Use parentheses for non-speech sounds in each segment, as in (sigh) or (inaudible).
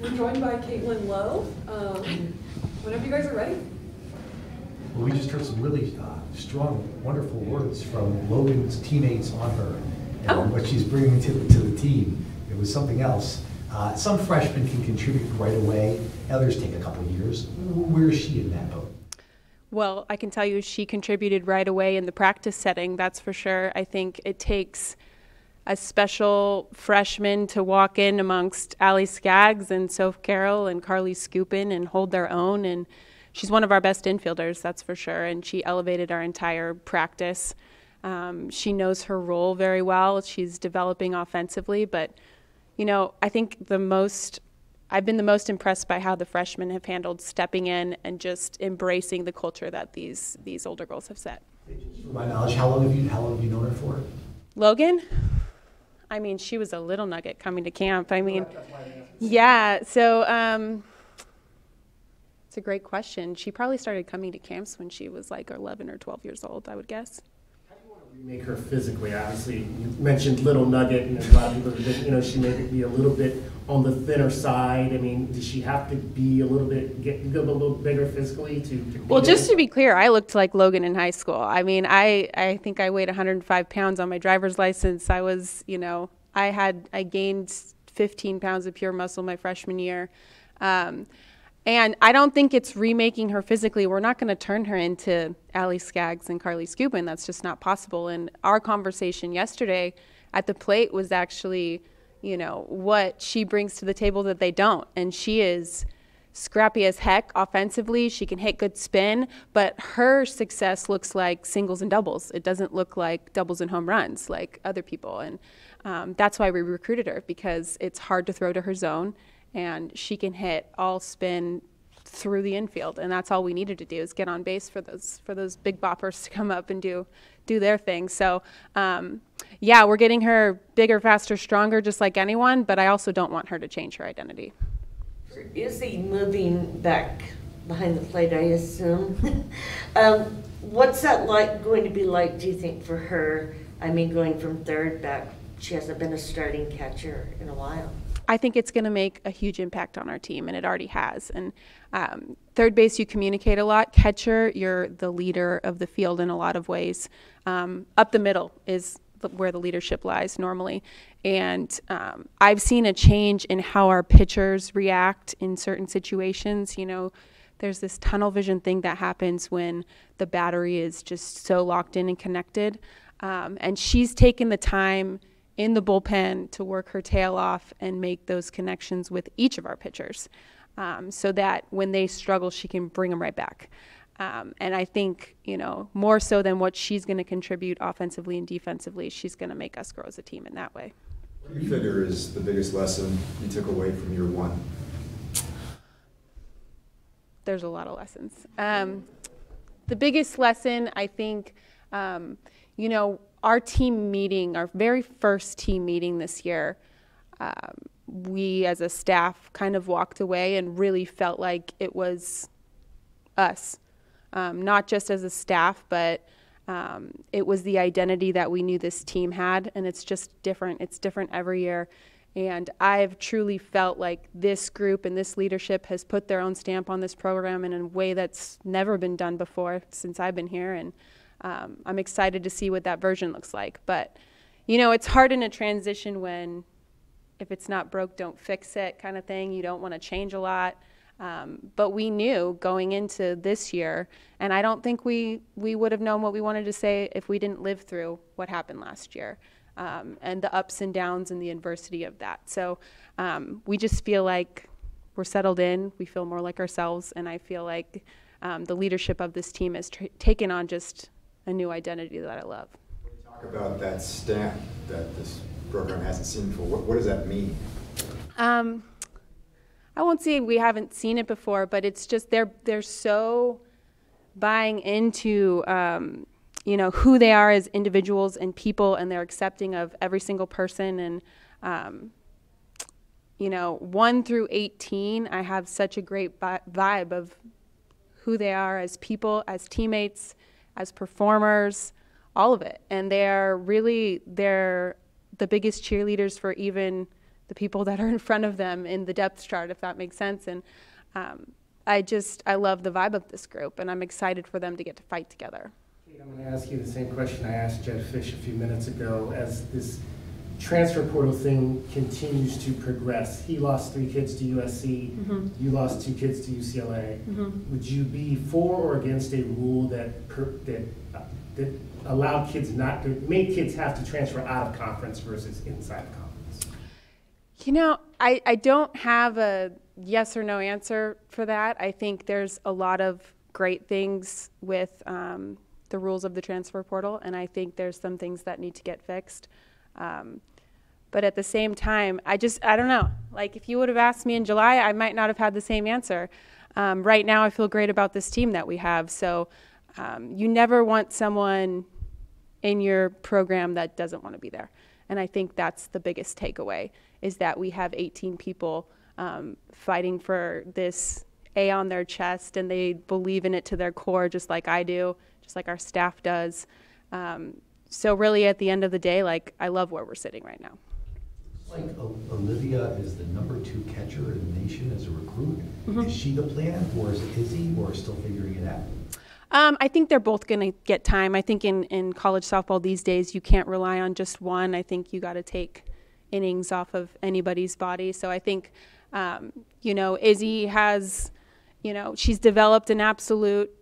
We're joined by Caitlin Lowe. Um, whenever you guys are ready. Well, we just heard some really uh, strong, wonderful words from Logan's teammates on her and Oh. what she's bringing to, to the team. It was something else. Uh, some freshmen can contribute right away, others take a couple of years. Where is she in that boat? Well, I can tell you she contributed right away in the practice setting, that's for sure. I think it takes a special freshman to walk in amongst Allie Skaggs and Soph Carroll and Carlie Scupin and hold their own. And she's one of our best infielders, that's for sure. And she elevated our entire practice. Um, she knows her role very well. She's developing offensively, but you know, I think the most I've been the most impressed by how the freshmen have handled stepping in and just embracing the culture that these these older girls have set. For my knowledge, how long have you, how long have you known her for? Logan, I mean, she was a little nugget coming to camp. I mean, yeah. So um, it's a great question. She probably started coming to camps when she was like 11 or 12 years old, I would guess. Make her physically, obviously, you mentioned Little Nugget, and a lot of people been, you know, she may be a little bit on the thinner side. I mean, does she have to be a little bit, get, get a little bigger physically to? Well, just to be clear, I looked like Logan in high school. I mean, I, I think I weighed 105 pounds on my driver's license. I was, you know, I had, I gained 15 pounds of pure muscle my freshman year. Um, and I don't think it's remaking her physically. We're not going to turn her into Allie Skaggs and Carlie Scupin. That's just not possible. And our conversation yesterday at the plate was actually, you know, what she brings to the table that they don't. And she is scrappy as heck offensively. She can hit good spin, but her success looks like singles and doubles. It doesn't look like doubles and home runs like other people. And um, that's why we recruited her because it's hard to throw to her zone and she can hit all spin through the infield and that's all we needed to do is get on base for those for those big boppers to come up and do do their thing so um, yeah we're getting her bigger faster stronger just like anyone but i also don't want her to change her identity For Izzy moving back behind the plate, I assume. (laughs) um, what's that like going to be like, do you think, for her? I mean, going from third back, she hasn't been a starting catcher in a while. I think it's going to make a huge impact on our team, and it already has. And um, third base, you communicate a lot. Catcher, you're the leader of the field in a lot of ways. Um, up the middle is where the leadership lies normally. And um, I've seen a change in how our pitchers react in certain situations. You know, there's this tunnel vision thing that happens when the battery is just so locked in and connected. Um, and she's taken the time in the bullpen to work her tail off and make those connections with each of our pitchers um, so that when they struggle, she can bring them right back. Um, and I think, you know, more so than what she's going to contribute offensively and defensively, she's going to make us grow as a team in that way. What do you figure is the biggest lesson you took away from year one? there's a lot of lessons. Um, the biggest lesson, I think, um, you know, our team meeting, our very first team meeting this year, um, we as a staff kind of walked away and really felt like it was us, um, not just as a staff, but um, it was the identity that we knew this team had, and it's just different. It's different every year. And I've truly felt like this group and this leadership has put their own stamp on this program in a way that's never been done before since I've been here. And um, I'm excited to see what that version looks like. But, you know, it's hard in a transition when if it's not broke, don't fix it kind of thing. You don't want to change a lot. Um, but we knew going into this year, and I don't think we, we would have known what we wanted to say if we didn't live through what happened last year um, and the ups and downs and the adversity of that. So um, we just feel like we're settled in, we feel more like ourselves, and I feel like um, the leadership of this team has taken on just a new identity that I love. Talk about that stamp that this program hasn't seen before. What, what does that mean? Um, I won't say we haven't seen it before, but it's just they're they're so buying into um, you know who they are as individuals and people, and they're accepting of every single person. And um, you know, one through eighteen, I have such a great vibe of who they are as people, as teammates, as performers, all of it. And they are really they're the biggest cheerleaders for even the people that are in front of them in the depth chart, if that makes sense. And um, I just, I love the vibe of this group, and I'm excited for them to get to fight together. Kate, I'm going to ask you the same question I asked Jed Fish a few minutes ago. As this transfer portal thing continues to progress, he lost three kids to USC, you lost two kids to UCLA. Would you be for or against a rule that, per- that, that allowed kids not, to make kids have to transfer out of conference versus inside of conference? You know, I, I don't have a yes or no answer for that. I think there's a lot of great things with um, the rules of the transfer portal, and I think there's some things that need to get fixed. Um, but at the same time, I just, I don't know. Like, if you would have asked me in July, I might not have had the same answer. Um, right now, I feel great about this team that we have. So, um, you never want someone in your program that doesn't want to be there. And I think that's the biggest takeaway is that we have 18 people um, fighting for this A on their chest and they believe in it to their core, just like I do, just like our staff does. Um, so, really, at the end of the day, like, I love where we're sitting right now. Like Olivia is the number two catcher in the nation as a recruit. Is she the plan, or is it Izzy, or still figuring it out? Um, I think they're both going to get time. I think in, in college softball these days, you can't rely on just one. I think you got to take innings off of anybody's body. So I think, um, you know, Izzy has, you know, she's developed an absolute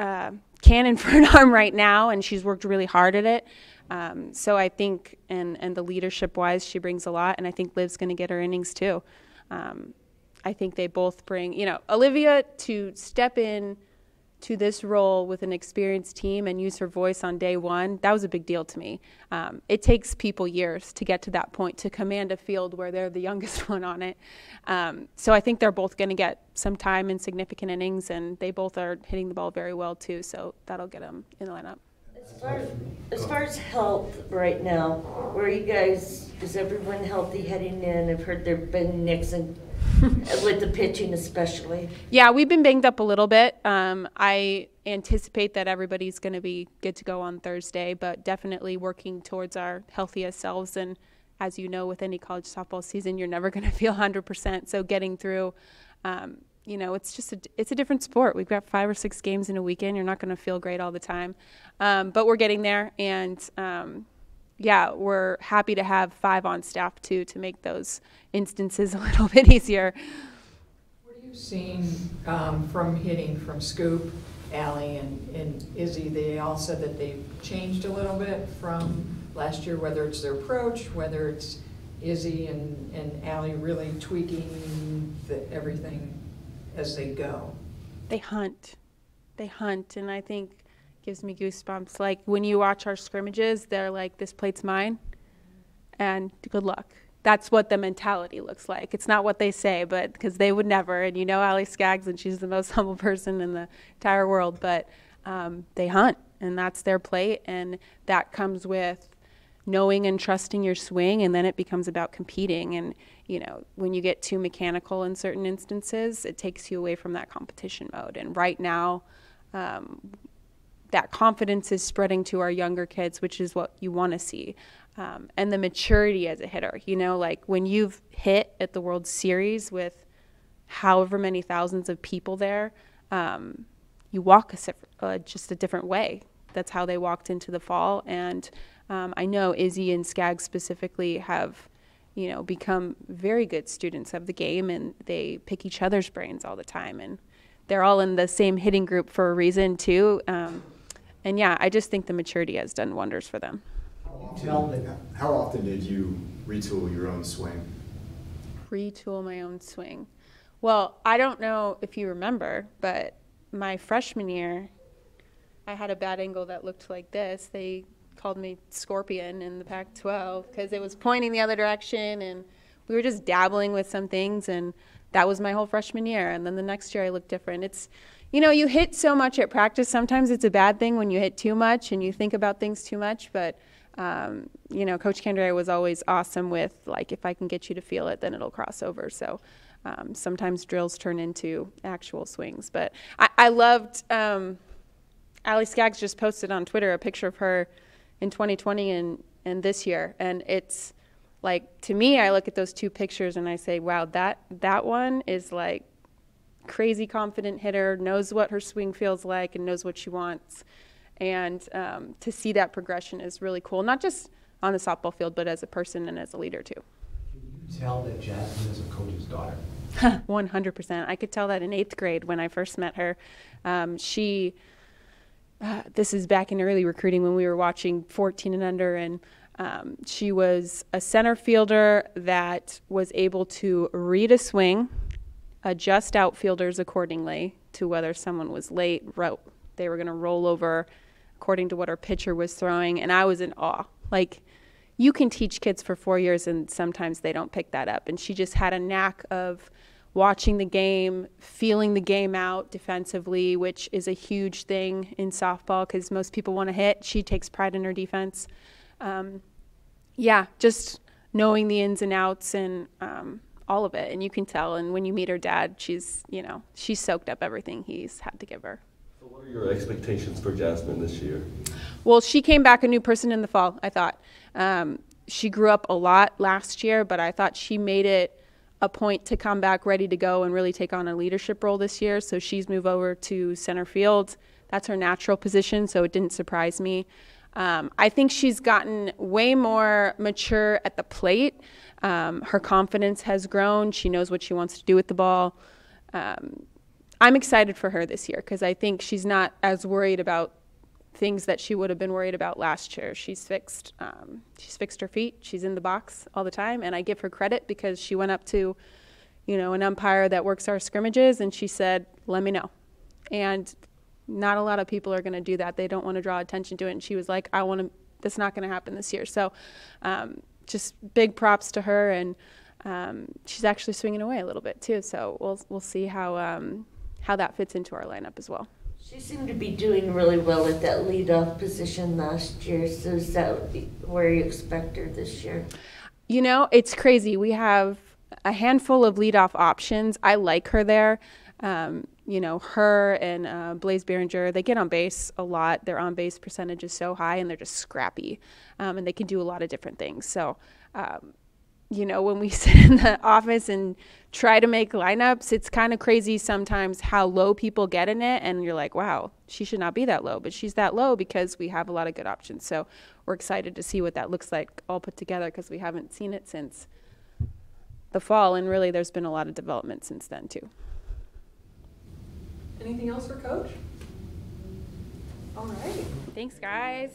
uh, cannon (laughs) for an arm right now, and she's worked really hard at it. Um, so I think, and and the leadership wise, she brings a lot, and I think Liv's going to get her innings too. Um, I think they both bring, you know, Olivia to step in to this role with an experienced team and use her voice on day one, that was a big deal to me. Um, it takes people years to get to that point to command a field where they're the (laughs) youngest one on it. Um, so I think they're both going to get some time in significant innings, and they both are hitting the ball very well too. So that'll get them in the lineup. As far, as far as health right now, where are you guys, is everyone healthy heading in? I've heard there've been nicks (laughs) and, with the pitching especially. Yeah, we've been banged up a little bit. Um, I anticipate that everybody's going to be good to go on Thursday, but definitely working towards our healthiest selves. And as you know, with any college softball season, you're never going (laughs) to feel 100%. So getting through, um, you know, it's just a, it's a different sport. We've got five or six games in a weekend. You're not going to feel great all the time, um, but we're getting there. And um, yeah, we're happy to have five on staff too to make those instances (laughs) a little bit easier. What are you seeing um, from hitting from Scoop, Allie, and and Izzy? They all said that they've changed a little bit from last year, whether it's their approach, whether it's Izzy and and Allie really tweaking the- everything as they go. they hunt. They hunt and i think gives me goosebumps. Like when you watch our scrimmages they're like this plate's mine and good luck. That's what the mentality looks like. It's not what they say but because they would never and you know Allie Skaggs and she's the most (laughs) humble person in the entire world but um, they hunt and that's their plate and that comes with knowing and trusting your swing and then it becomes about competing. And you know when you get too mechanical in certain instances it takes you away from that competition mode. And right now um, that confidence is spreading to our younger kids which is what you want to see um, and the maturity as a hitter. You know like when you've hit at the world series with however many thousands of people there um, you walk a, uh, just a different way that's how they walked into the fall and um, I know Izzy and Skaggs specifically have, you know, become very good students of the game, and they pick each other's brains all the time, and they're all in the same hitting group for a reason too. Um, and yeah, I just think the maturity has done wonders for them. How often did you retool your own swing? Retool my own swing. Well, I don't know if you remember, but my freshman year, I had a bad angle that looked like this. They called me Scorpion in the Pac 12 because it was pointing the other direction, and we were just dabbling with some things, and that was my whole freshman year. And then the next year, I looked different. It's, you know, you hit so much at practice. Sometimes it's a bad thing when you hit too much and you think about things too much, but. Um, you know, Coach Candrea was always awesome with like, if I can get you to feel it, then it'll cross over. So um, sometimes drills turn into actual swings. But I, I loved, um, Allie Skaggs just posted on Twitter a picture of her in 2020 and, and this year. And it's like to me, I look at those two pictures and I say, wow, that that one is like crazy confident hitter, knows what her swing feels like and knows what she wants. And um, to see that progression is really cool, not just on the softball field, but as a person and as a leader too. Can you tell that Jasmine is a coach's daughter? (laughs) 100%. I could tell that in eighth grade when I first met her. Um, she, uh, this is back in early recruiting when we were watching 14 and under, and um, she was a center fielder that was able to read a swing, adjust outfielders accordingly to whether someone was late, they were going to roll over according to what her pitcher was throwing, and I was in awe. Like, you can teach kids for four years and sometimes they don't pick that up. And she just had a knack of watching the game, feeling the game out defensively, which is a huge thing in softball because most people want to hit. She takes pride in her defense. Um, yeah, just knowing the ins and outs and um, all of it. And you can tell. And when you meet her dad, she's, you know, she's soaked up everything he's had to give her. So what are your expectations for Jasmine this year? Well, she came back a new person in the fall, I thought. Um, she grew up a lot last year, but I thought she made it a point to come back ready to go and really take on a leadership role this year. So she's moved over to center field. That's her natural position, so it didn't surprise me. Um, I think she's gotten way more mature at the plate. Um, her confidence has grown. She knows what she wants to do with the ball. Um, I'm excited for her this year because I think she's not as worried about things that she would have been worried about last year. She's fixed. Um, she's fixed her feet. She's in the box all the time, and I give her credit because she went up to, you know, an umpire that works our scrimmages, and she said, "Let me know." And not a lot of people are going to do that. They don't want to draw attention to it. And she was like, "I want to. That's not going to happen this year." So, um, just big props to her, and um, she's actually swinging away a little bit too. So we'll we'll see how um, how that fits into our lineup as well. She seemed to be doing really well at that leadoff position last year, so is that where you expect her this year? You know, it's crazy. We have a handful of leadoff options. I like her there. Um, you know, her and uh, Blaze Behringer, they get on base a lot. Their on base percentage is so high and they're just scrappy. Um, and they can do a lot of different things. So, um, you know, when we (laughs) sit in the office and try to make lineups, it's kind of crazy sometimes how low people get in it. And you're like, wow, she should not be that low. But she's that low because we have a lot of good options. So we're excited to see what that looks like all put together because we haven't seen it since the fall. And really, there's been a lot of development since then, too. Anything else for Coach? All right. Thanks, guys.